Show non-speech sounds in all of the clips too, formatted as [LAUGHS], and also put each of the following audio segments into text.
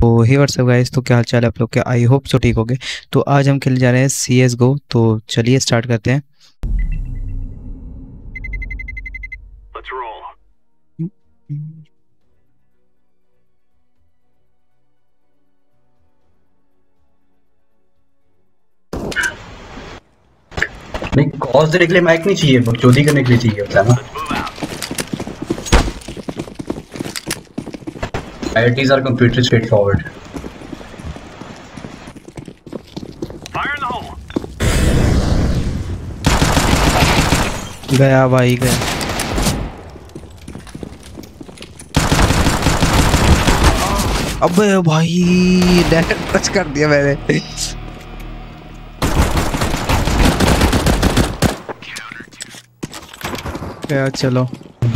तो हे WhatsApp guys तो क्या हाल चाल है आप लोग के? आई होप सो ठीक होगे। तो आज हम खेलने जा रहे हैं सी एस गो तो चलिए स्टार्ट करते हैं। नहीं कॉज देने के लिए माइक नहीं चाहिए चोरी करने के लिए चाहिए होता है ना। IITs are completely straightforward. Fire in the hole. गया भाई गया अबे भाई डायरेक्ट टच कर दिया मैंने गया चलो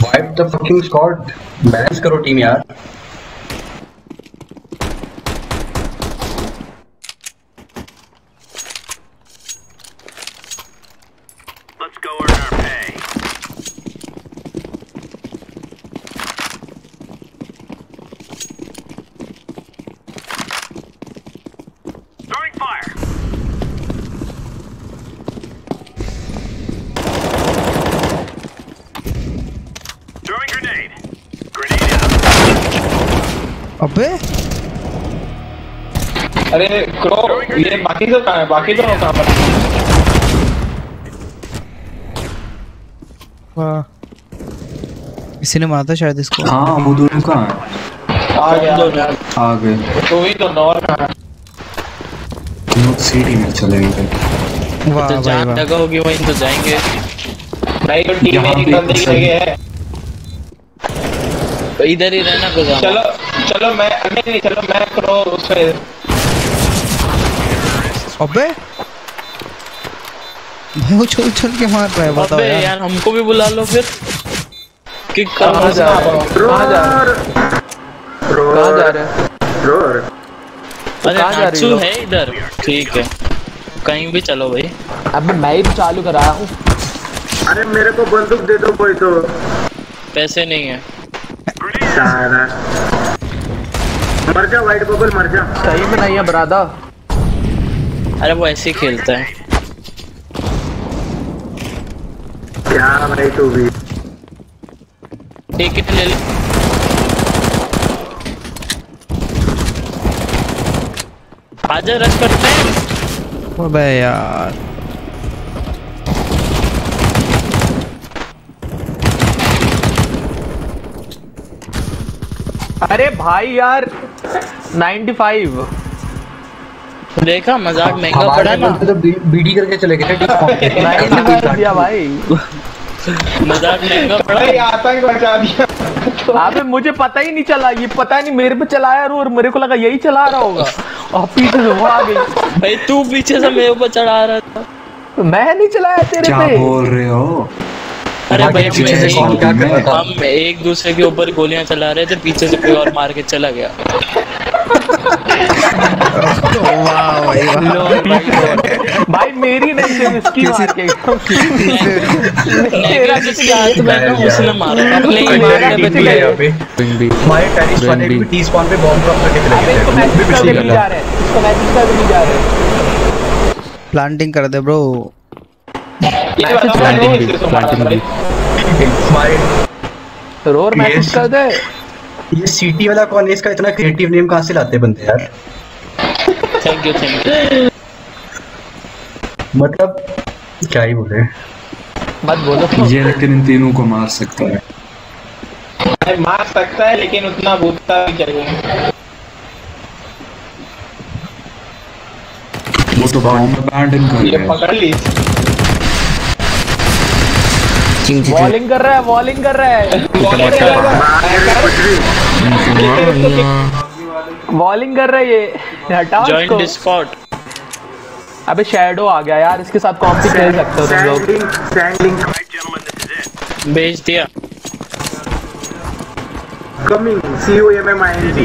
Wipe the fucking squad. Balance करो टीम यार. अबे अरे क्रो ये बाकी तो कहाँ है? बाकी दोनों कहाँ पर वाह किसी ने मारा था शायद इसको? हाँ वो दोनों कहाँ है? आ गया आ गए। तो ही तो नॉर कहाँ है? लोग सिटी में चले गए वाह तो भाई जहाँ जगह होगी वहीं तो जाएँगे। नहीं तो टीम यहाँ ही पे निकल कुछ रही नहीं। है। तो इधर ही रहना गोदाम चलो चलो मैं नहीं नहीं चलो मैं क्रो उससे। अबे? भाई वो छोड़ छोड़ के मार रहा है बताओ अबे यार। यार हमको भी बुला लो फिर। कि कहाँ जा रहे हो। कहाँ जा रहे हो? कहाँ जा रहे हो? अरे रही नाचू हो? इधर। ठीक है। कहीं भी चलो भाई। अबे मैं ही चालू करा हूँ। अरे मेरे को बंदूक दे दो कोई तो। पैसे नहीं है। सारा। मर जा वाइट बबल मर जा। सही में नहीं है बरादा अरे वो ऐसे ही खेलता है। क्या भाई तू भी? एक ही ले ले। आजा रश करते हैं। अबे यार। अरे भाई यार 95 देखा मज़ाक महँगा पड़ा ना। तो बीडी करके चले गए। पे 95 दिया भाई। मज़ाक महँगा पड़ा आतंक बचा दिया। अबे मुझे पता ही नहीं चला। ये पता नहीं मेरे पे चलाया और मेरे को लगा यही चला रहा होगा। और पीछे से वो आ गई। भाई तू पीछे से मेरे ऊपर चढ़ा रहा था। मैं नहीं चलाया तेरे क्या पे। बोल रहे हो? अरे भाई, भाई पीछे मैं से एक- कौन क्या कर रहा था? हम एक दूसरे के ऊपर गोलियाँ चला रहे थे पीछे से कोई और मार के चला गया। वाह भाई वाह। भाई मेरी नहीं थी इसकी मार के तेरा नेगेटिव हाथ में ना उसने मारा अपने ही मारने पे पीछे गए। यहाँ पे हमारे टेरिस वाले भी टी स्पॉन पे बॉम्ब ड्रॉप करके चले अबे इसको मैसेज कर दे नहीं जा रहे इसको मैसेज कर दे नहीं जा रहे प्लांटिंग कर दे ब्रो प्लांटिंग मारा। हमारे रोर मैसेज कर दे। ये सिटी वाला कौन है? इसका इतना क्रिएटिव नेम कहाँ से लाते हैं बंदे यार? थैंक यू थैंक यू मतलब क्या ही बोले? मत बोलो। ये लेकिन इन तीनों को मार सकता है। भाई मार सकता है लेकिन उतना भूखता भी चाहिए वो तो गाँव में बैंडन कर ये पकड़ ली। वॉलिंग कर रहा है वॉलिंग कर रहा है। वॉलिंग कर रहा है। वॉलिंग कर रहा है ये। हटाओ जॉइन डिस्कॉर्ड अबे शैडो आ गया यार इसके साथ कॉम्पी खेल सकते हो तुम लोग। स्टैंडिंग. भेज दिया। Coming see you M M I N G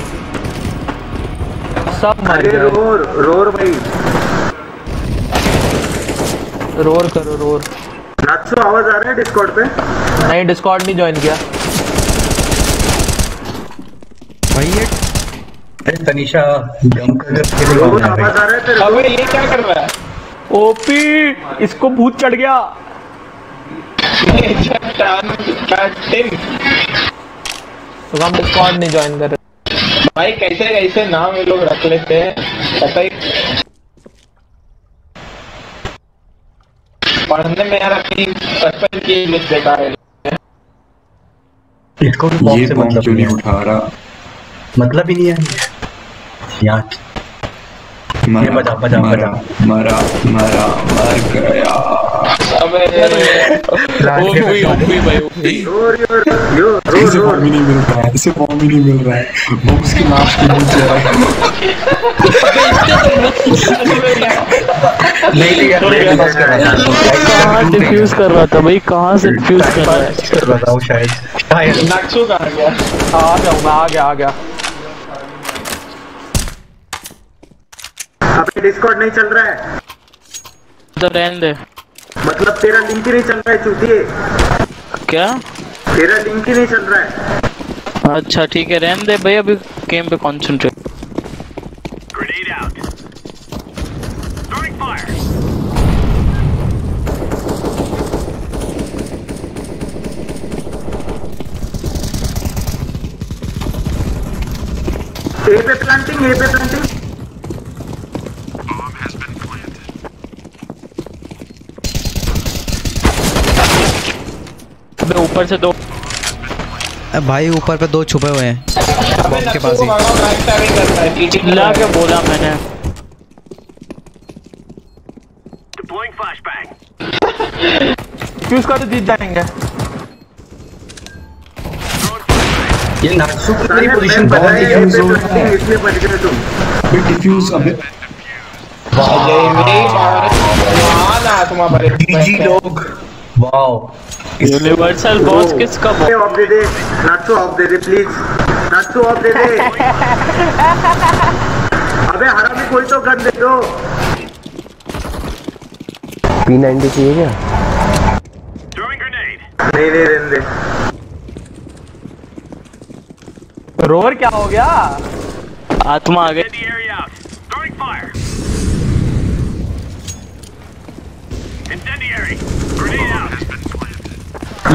सब मर गए। रोर रोर भाई। रोर करो रोर। नाचो आवाज़ आ रहा है डिस्कॉर्ड पे? नहीं डिस्कॉर्ड नहीं ज्वाइन किया। भाई ये अरे तनिषा जम कर खेल रोर आवाज़ आ रहा है तेरे को? अबे ये क्या कर रहा है? ओपी इसको भूत चढ़ गया। तो हम डिस्कॉर्ड नहीं ज्वाइन कर रहे। भाई कैसे कैसे नाम ये लोग रख लेते हैं? पता ही पढ़ने में यार अपनी बचपन की लिस्ट बेकार है। इसको भी ये बॉक्स से मतलब क्यों नहीं उठा रहा? मतलब ही नहीं है। यहाँ मरा बजा, बजा, मरा मरा मरा मर गया। अबे ओपी ओपी भाई ओपी इसे ही नहीं मिल रहा है इसे ही नहीं मिल रहा है उसकी लाश के है नहीं लिया बस कर रहा था कहाँ डिफ्यूज कर रहा था भाई कहाँ से डिफ्यूज कर रहा है? कर रहा था वो शायद शायद नक्सू कहाँ गया आ गया मैं आ गया आ गया अबे डिस्कॉर्ड नहीं चल रहा है। तो रहने दे। मतलब तेरा लिंक ही नहीं चल रहा है चूतिए क्या? तेरा लिंक ही नहीं चल रहा है। अच्छा ठीक है रहने दे भाई अभी गेम पे कंसंट्रेट. ए पे प्लांटिंग ए पे प्लांटिंग ऊपर से दो। भाई ऊपर पे दो छुपे हुए हैं। बॉम्ब के पास ही। चिल्ला के बोला मैंने. फ्यूज का तो जीत जाएँगे? ये नाक्सु की पोजीशन मैं बहुत बताया ही प्लांटिंग इसलिए बच गए तुम। अबे डिफ्यूज अबे डीजी लोग। वाओ यूनिवर्सल बॉस किसका ए, ऑफ़ दे दे नाचो ऑफ़ दे दे प्लीज़ नाचो ऑफ़ दे दे अबे हरामी कोई तो गन दे दो। P90 चाहिए क्या. नहीं नहीं रहने दे रोर क्या हो गया? आत्मा आ गई। Incendiary.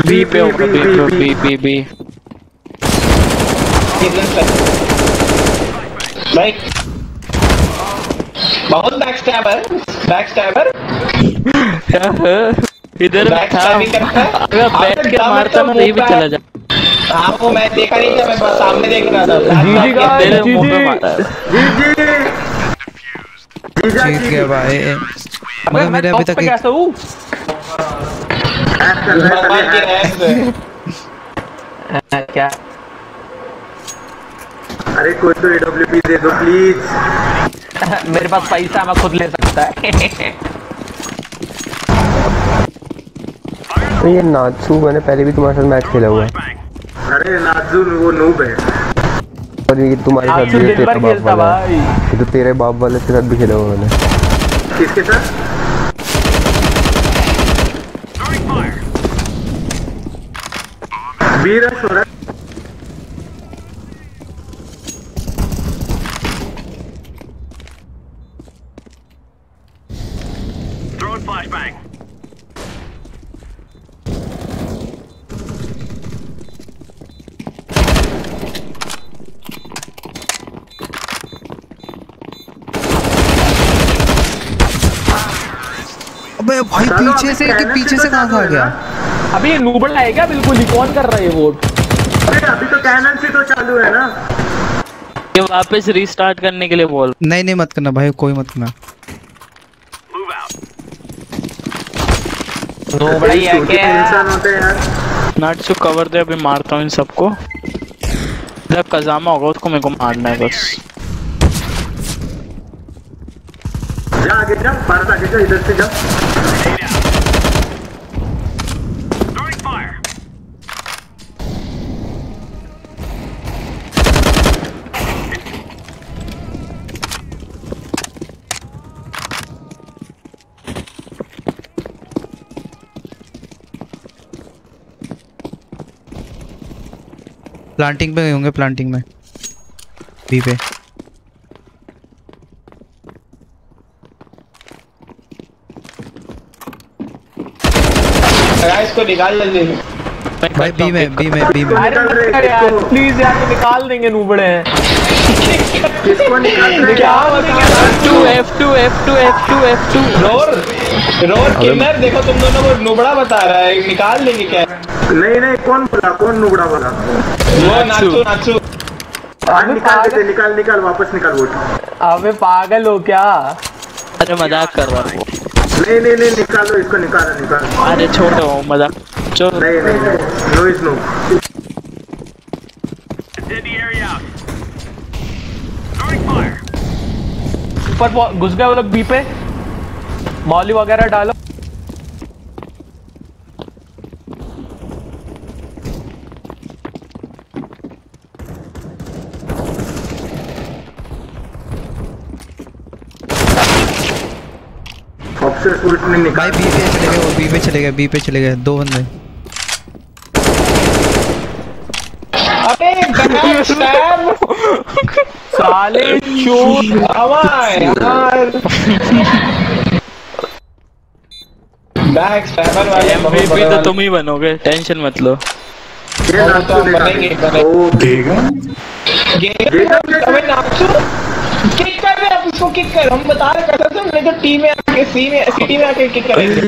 बी पे होगा बी पे बी बी बी भाई बहुत बैक स्टैबर बैक स्टैबर इधर करता है? अगर बैठ के मारता तो ना ये भी चला जा आपको मैं देखा नहीं था मैं बस सामने देख रहा था। जीजी का तेरे मुँह पे मारा है। जी जी। जीत गया भाई। मगर मैं मेरे अभी तक कैसे हूँ है क्या? अरे कोई तो एडब्ल्यूपी दे दो प्लीज़ [LAUGHS] मेरे पास पैसा मैं खुद ले सकता है। तो ये नाचू मैंने पहले भी तुम्हारे साथ मैच खेला हुआ है। अरे नाजुन वो नूब है। और ये तुम्हारे साथ भी दिन बाप खेलता वाला। है। तो तेरे बाप वाले के साथ भी खेला हुआ मैंने। किसके साथ? सोरा हो रहा है अबे भाई पीछे से कि पीछे तो से कहाँ से आ गया? अभी ये नूबड़ा है क्या? बिल्कुल ही कौन कर रहा है ये वोट अरे अभी तो कैनन से तो चालू है ना? ये वापस रीस्टार्ट करने के लिए बोल। नहीं नहीं मत करना भाई कोई मत करना। Out. नूबड़ा ही है क्या? इंसान होते हैं यार। नाटसु कवर दे अभी मारता हूँ इन सबको। जब कजामा होगा उसको मेरे को मारना है बस। आगे जा आगे जा इधर से जा प्लांटिंग पे होंगे प्लांटिंग में। बी पे। गाइस को निकाल जल्दी भाई बी में बी में बी में। अरे यार प्लीज़ यार निकाल देंगे नूबड़े हैं। किसको निकाल रहे क्या बता F2 F2 F2 F2 F2 roar roar किन्नर देखो तुम दोनों को नुबड़ा बता रहा है निकाल लेंगे क्या? नहीं नहीं कौन बोला कौन नुबड़ा बोला? वो नाचू नाचू। निकाल देते निकाल निकाल वापस निकाल वोट अबे पागल हो क्या? अरे मज़ाक कर रहा हूँ। नहीं नहीं नहीं निकालो इसको निकालो निकालो। अरे छोड़ो मज़ाक। चलो। नहीं नहीं नो इज़ नो. ऊपर घुस गए वो लोग बी पे। मौली वगैरह डालो। ऑफिसर पुलिस भाई निकाल बी पे चले गए वो बी पे चले गए बी पे चले गए दो बंदे। अबे बैक स्टैब साले चोर हवाए यार। बैक स्टैबर वाले MVP तो तुम ही बनोगे टेंशन मत लो। ये वो तो बनेंगे, निकाल। ओ देगा। गेम अबे नाचू। किक कर रहे आप उसको किक कर। हम बता रहे कसम नहीं तो टी में आके सी में सिटी में आके किक करेंगे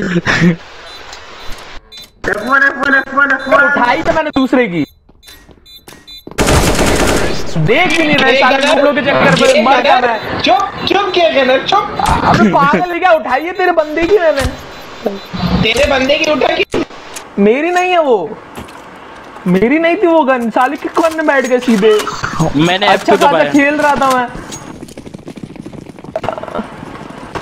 F1 F1 F1 F1 उठाई तो मैंने दूसरे की। देख भी नहीं रहे साले गनर- के चक्कर में मर गया मैं। चुप चुप किया चुप। अबे पागल है क्या? उठाई है तेरे बंदे की मैंने। तेरे बंदे की उठा की मेरी नहीं है वो। मेरी नहीं थी वो गन। साले किक करने बैठ गए सीधे। मैंने अच्छा खासा खेल रहा था मैं।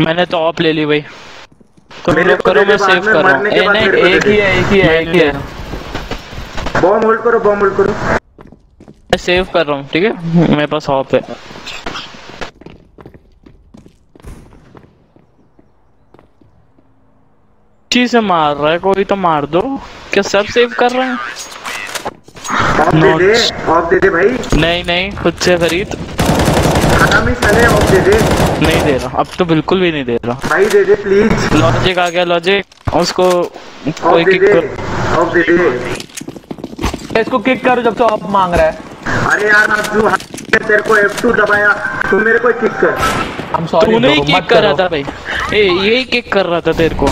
मैंने तो ऑफ़ ले ली भाई। तुम मेरे करो मैं सेव कर रहा हूँ। नहीं एक ही है एक ही है एक ही है बॉम्ब होल्ड करो बॉम्ब होल्ड करो। मैं सेव कर रहा हूँ ठीक है? मेरे पास ऑफ़ है। ची से मार रहा है? कोई तो मार दो। क्या सब सेव कर रहे हैं? ऑफ़ दे दे ऑफ़ दे दे भाई। नहीं नहीं खुद से खरीद। दे दे नहीं दे रहा। अब तो बिल्कुल भी नहीं दे रहा। भाई दे दे प्लीज़ लॉजिक आ गया लॉजिक उसको कोई किक कर दे दे। इसको किक करो जब तो आप मांग रहा है। अरे यार नाजू तेरे को F2 दबाया। तू मेरे को किक कर। हम सॉरी तूने ही किक कर रहा था भाई। ए यही किक कर रहा था तेरे को।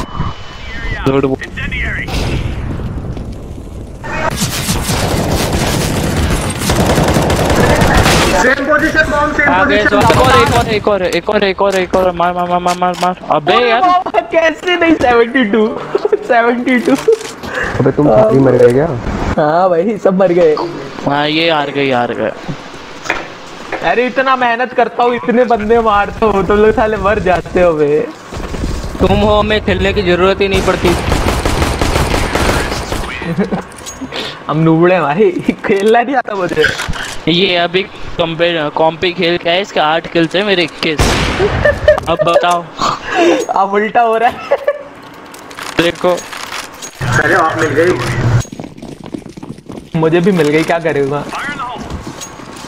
पोजीशन बॉम्ब सेम पोजीशन एक और एक और एक और एक और एक और एक और मार मार मार मार मार मार। अबे यार। [LAUGHS] कैसे नहीं 72 72 अबे तुम सारी मर गए क्या? हाँ भाई सब मर गए। हाँ ये हार गए हार गए। अरे इतना मेहनत करता हूँ इतने बंदे मारता हूँ तुम लोग साले मर जाते हो बे। तुम हो हमें खेलने की ज़रूरत ही नहीं पड़ती। [LAUGHS] हम नूबड़े भाई [LAUGHS] खेलना नहीं आता मुझे। ये अभी कॉम्पी खेल क्या है इसके आठ किल्स है मेरे इक्कीस? अब बताओ। अब उल्टा हो रहा है। देखो। अरे आप मिल गई। मुझे भी मिल गई क्या करेगा?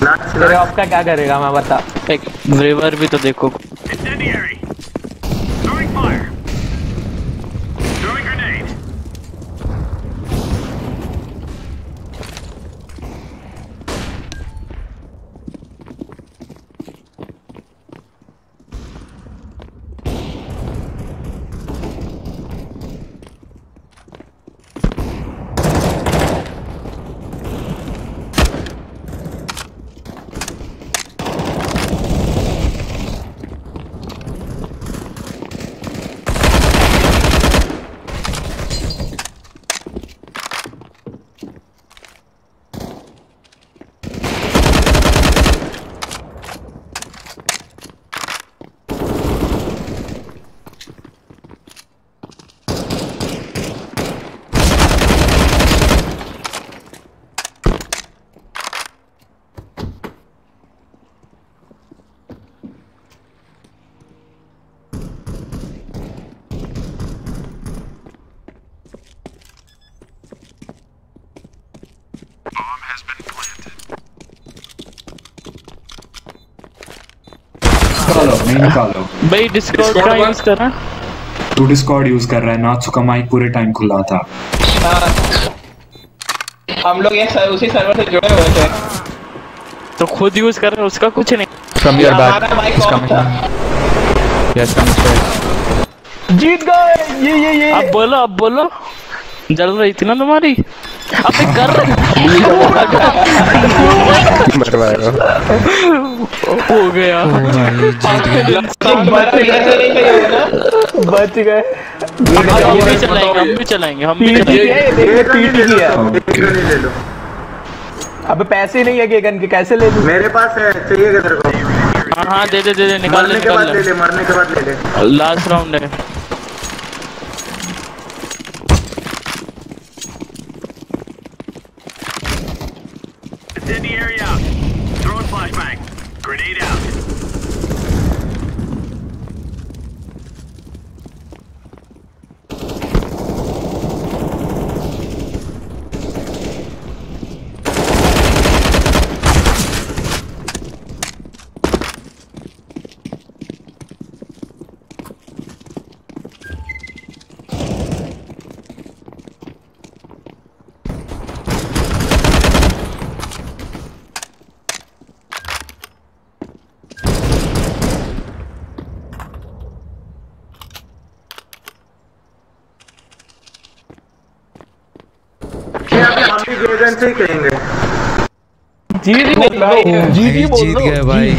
तेरे ऑफ़ क्या करेगा मैं बता। एक रिवर भी तो देखो। नहीं निकालो। भाई डिस्कॉर्ड का यूज़ कर। रहा तू डिस्कॉर्ड यूज़ कर रहा है नाचू का माइक पूरे टाइम खुला था। हाँ। हम लोग ये सर, उसी सर्वर से जुड़े हुए थे। तो खुद यूज़ कर रहा है उसका कुछ नहीं। Mic It's off coming. था। Yes, come straight. जीत गए। ये ये ये। अब बोलो अब बोलो। जल रही थी ना तुम्हारी? अबे कर। हो गया। बच गए। हम भी चलाएँगे हम भी चलाएँगे हम भी चलाएँगे। है है ही अबे पैसे नहीं है गेगन के कैसे ले लूँ? मेरे पास है चाहिए तेरे को? हाँ हाँ दे दे दे दे निकाल ले मरने के बाद निकाल ले मरने के बाद ले ले। लास्ट राउंड है। अभी जी भी जी से ही कहेंगे जीत बोल रहा जीत भाई बोल जीत रहा गए हूँ। भाई